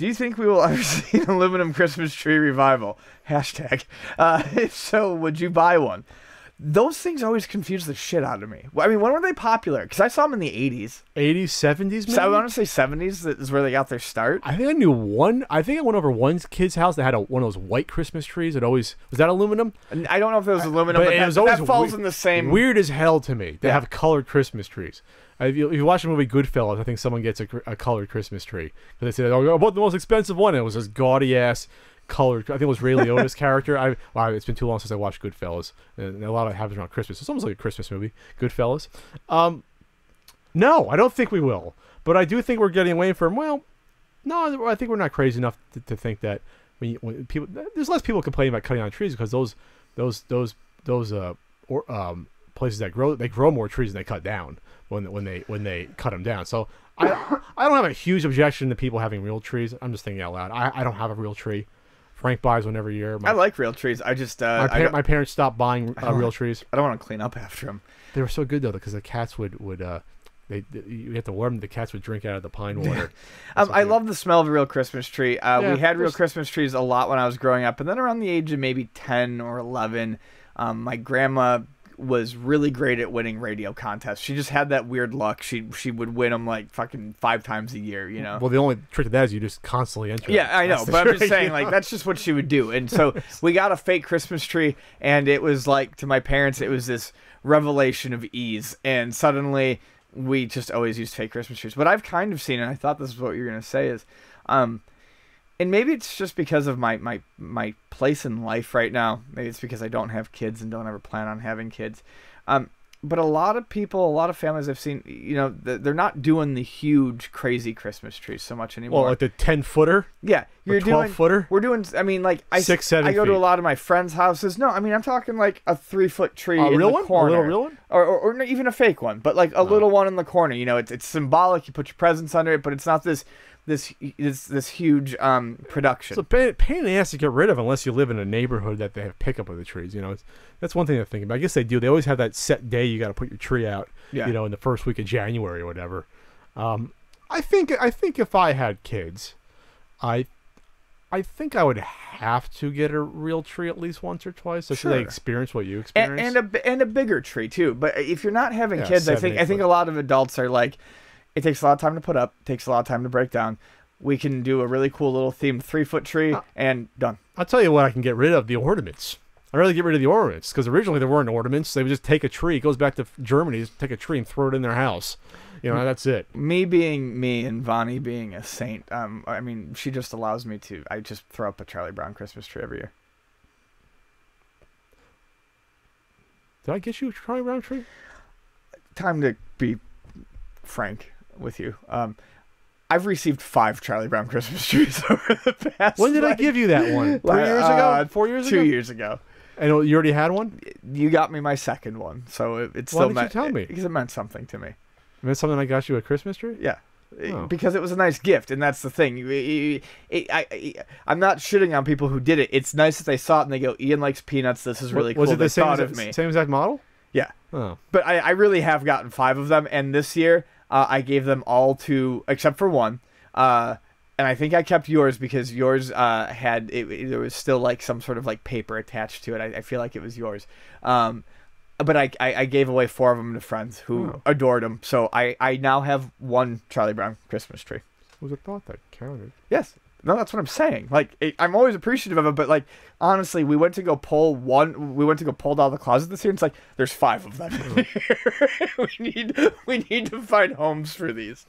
Do you think we will ever see an aluminum Christmas tree revival? Hashtag. Uh, if so, would you buy one? Those things always confuse the shit out of me. I mean, when were they popular? Because I saw them in the 80s. 80s, 70s, maybe? So I want to say 70s is where they got their start. I think I knew one. I think I went over one kid's house that had a, one of those white Christmas trees. It always was that aluminum. I don't know if it was aluminum, but, it that, was but always that falls in the same. Weird as hell to me. They Yeah. have colored Christmas trees. Uh, If you, if you watch the movie Goodfellas, I think someone gets a, a colored Christmas tree. But they said, "Oh, I bought the most expensive one." And it was this gaudy ass colored. I think it was Ray Liotta's character. I wow, it's been too long since I watched Goodfellas, and a lot of it happens around Christmas. It's almost like a Christmas movie, Goodfellas. Um, no, I don't think we will. But I do think we're getting away from. Well, no, I think we're not crazy enough to, to think that when, you, when people there's less people complaining about cutting down trees because those those those those uh or um places that grow they grow more trees than they cut down when when they when they cut them down. So I I don't have a huge objection to people having real trees. I'm just thinking out loud. I, I don't have a real tree. Frank buys one every year. My, I like real trees. I just uh, my, par- don't, my parents stopped buying uh, real trees. I don't want to clean up after them. They were so good though because the cats would would uh they, they you have to warm them. The cats would drink out of the pine water. Um, I love the smell of a real Christmas tree. Uh, Yeah, we had real there's- Christmas trees a lot when I was growing up, and then around the age of maybe ten or eleven, um, my grandma was really great at winning radio contests. She just had that weird luck. She she would win them like fucking five times a year. You know. Well, the only trick to that is you just constantly enter. Yeah. I know, but I'm just saying, like that's just what she would do. And so we got a fake Christmas tree, and it was like to my parents, it was this revelation of ease. And suddenly, we just always used fake Christmas trees. But I've kind of seen, and I thought this is what you're gonna say is, um, and maybe it's just because of my my my place in life right now. Maybe it's because I don't have kids and don't ever plan on having kids. Um, but a lot of people, a lot of families I've seen, you know, they're not doing the huge, crazy Christmas trees so much anymore. well, like the ten footer, Yeah, you're 12 doing. footer? We're doing. I mean, like I Six, seven I go to a lot of my friends' houses. No, I mean I'm talking like a three foot tree A in real the one? A little real one? or, or or even a fake one, but like a little one in the corner. You know, it's it's symbolic. You put your presents under it, but it's not this this this this huge um production. It's a pain, pain in the ass to get rid of unless you live in a neighborhood that they have pickup of the trees. You know, it's, that's one thing to think about. I guess they do. They always have that set day you got to put your tree out. Yeah. You know, in the first week of January or whatever. Um, I think I think if I had kids, I I think I would have to get a real tree at least once or twice so they experience what you experience. and a and a bigger tree too. But if you're not having Yeah, kids, I think I think a lot of adults are like, it takes a lot of time to put up, takes a lot of time to break down. We can do a really cool little themed three foot tree Uh, and done. I'll tell you what I can get rid of the ornaments. I'd rather get rid of the ornaments because originally there weren't ornaments. They would just take a tree. It goes back to Germany. Just take a tree and throw it in their house. You know, that's it. me being me and Vonnie being a saint, um, I mean, she just allows me to. I just throw up a Charlie Brown Christmas tree every year. Did I get you a Charlie Brown tree? Time to be frank with you. Um, I've received five Charlie Brown Christmas trees over the past. When did I give you that one? Three like, years uh, ago? Four years Two ago? years ago. And you already had one? You got me my second one, so it, it Why still didn't you tell me? because it meant something to me. It meant something I got you a Christmas tree? Yeah. Oh. Because it was a nice gift, and that's the thing. You- it- I, I, I'm not shitting on people who did it. It's nice that they saw it and they go, "Ian likes peanuts. This is really was cool." it they the same exact, of me. same exact model? Yeah, Oh. but I, I really have gotten five of them, and this year uh, I gave them all to except for one. Uh, and I think I kept yours because yours uh, had it, it- there was still like some sort of like paper attached to it. I, I feel like it was yours. Um, but I, I, I gave away four of them to friends who Oh. adored them. So I, I now have one Charlie Brown Christmas tree. It was a thought that counted. Yes. No, that's what I'm saying. Like, it, I'm always appreciative of it, but like, honestly, we went to go pull one. We went to go pull out of the closet this year. And it's like there's five of them. we need we need to find homes for these.